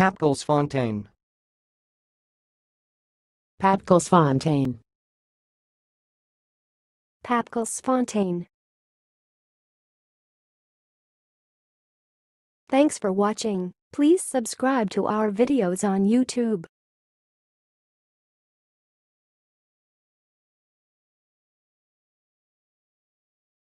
Papkelsfontein. Papkelsfontein. Papkelsfontein. Thanks for watching. Please subscribe to our videos on YouTube.